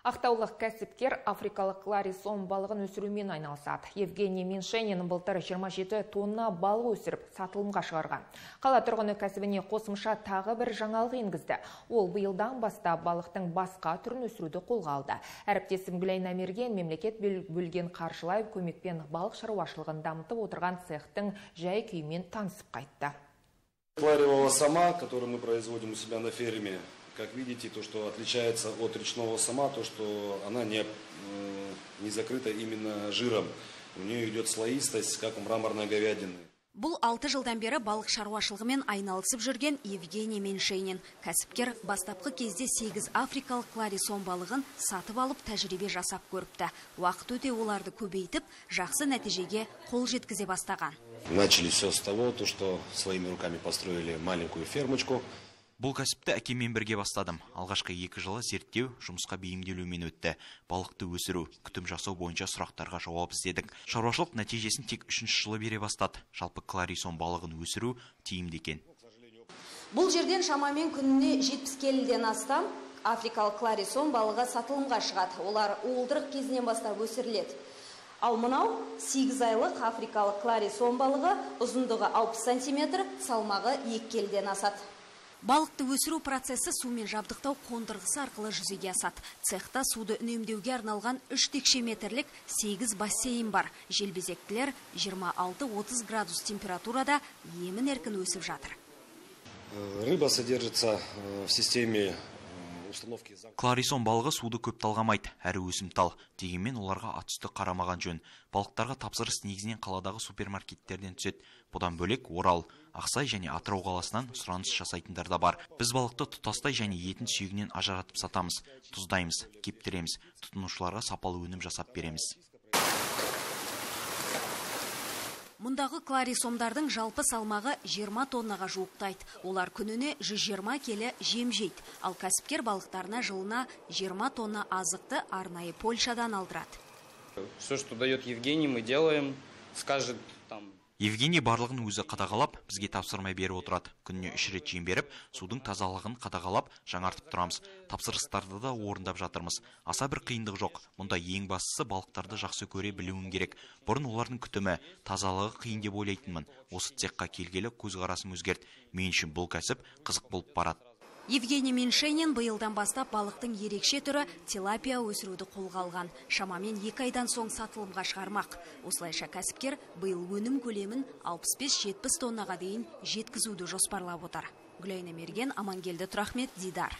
Ақтаулық кәсіпкер африкалық кларисон балығын өсірумен айналысады. Евгений Меншенин былтыр 27 тонна балық өсіріп, сатылымға шығарған. Қала тұрғыны кәсібіне қосымша тағы бір жаңалық енгізді. Ол биылдан бастап балықтың басқа түрін өсіруді қолға алды. Әріптесім Гүлайна Мерген мемлекет бөлген қаржылай көмекпен балық шаруашылығын дамытып отырған цехтың жай күйімен танысып қайтты. Сама, мы производим у себя на ферме, как видите, то, что отличается от речного сама, то, что она не, не закрыта именно жиром. У нее идет слоистость, как у мраморной говядины. Бұл алты жылдан бері балық шаруашылығымен айналысып жүрген Евгений Меншейнин. Кәсіпкер бастапқы кезде 8 африкалық кларисон балығын сатып алып тәжірибе жасап көріпті. Уақыт өте оларды көбейтіп, жақсы нәтижеге қол жеткізе бастаған. Начали все с того, то, что своими руками построили маленькую фермочку, Бұл кәсіпті әкеммен бірге бастадым. Алғашқы екі жылы зерттеу, жұмысқа бейімделумен өтті. Балықты өсіру, күтім жасау бойынша сұрақтарға жауап іздедік. Шаруашылық нәтижесін тек үшінші жылы бере бастады. Жалпы кларисон балығын өсіру тиімді екен. Бұл жерден шамамен күніне 70 келіден астам африкалық кларисон балығы сатылымға шығады. Олар уылдырық кезінен бастап өсіріледі. Ал мынау 8 айлық африкалық кларисон балығы ұзындығы 60 сантиметр, салмағы 2 келіден асады. Балықты өсіру процесі сумен жабдықтау қондырғысы арқылы жүзеге асады. Цехта суды үнемдеуге арналған 3 текше метрлік 8 бассейн бар. Желбезектілер 26-30 градус температурада емін еркін өсіп жатыр. Рыба содержится в системе кларисон балығы суды көп талғамайды әрі өсімтал дегенмен оларға атүсті қарамаған жөн. Балықтарға тапсырыс негізінен қаладағы супермаркеттерден түседі. Бұдан бөлек орал ақсай және атырау қаласынан сұраныс жасайтындар да бар. Біз балықты тұтастай және етін сүйегінен ажыратып сатамыз тұздаймыз кептіреміз тұтынушыларға сапалы өнім жасап береміз. Мұндағы кларисомдардың жалпы салмағы 20 тоннаға жуықтайды. Олар күніне 120 келі жем жейді. Ал кәсіпкер балықтарына жылына 20 тонна азықты арнайы Польшадан алдырады. Все, что дает Евгений, мы делаем. Скажет там Евгений барлығын өзі қадағалап, бізге тапсырмай беріп отырады. Күніне үш рет жем беріп, судың тазалығын қадағалап, жаңартып тұрамыз. Тапсырыстарды да орындап жатырмыз. Аса бір қиындық жоқ. Мұнда ең бастысы балықтарды жақсы көре білуің керек. Бұрын олардың күтімі, тазалығы қиын деп ойлайтынмын. Осы цехқа келгелі көзқарасым өзгерді. Мен үшін бұл кәсіп қызық болып барады. Евгений Меншенин бұйылдан бастап балықтың ерекше түрі тилапия өсіруді қолға алған. Шамамен екі айдан соң сатылымға шығармақ. Осылайша кәсіпкер бұйыл өнім көлемін 65-70 тоннаға дейін жеткізуді жоспарлап отыр. Гүлайна Мерген, Амангелді Тұрахмет, Дидар.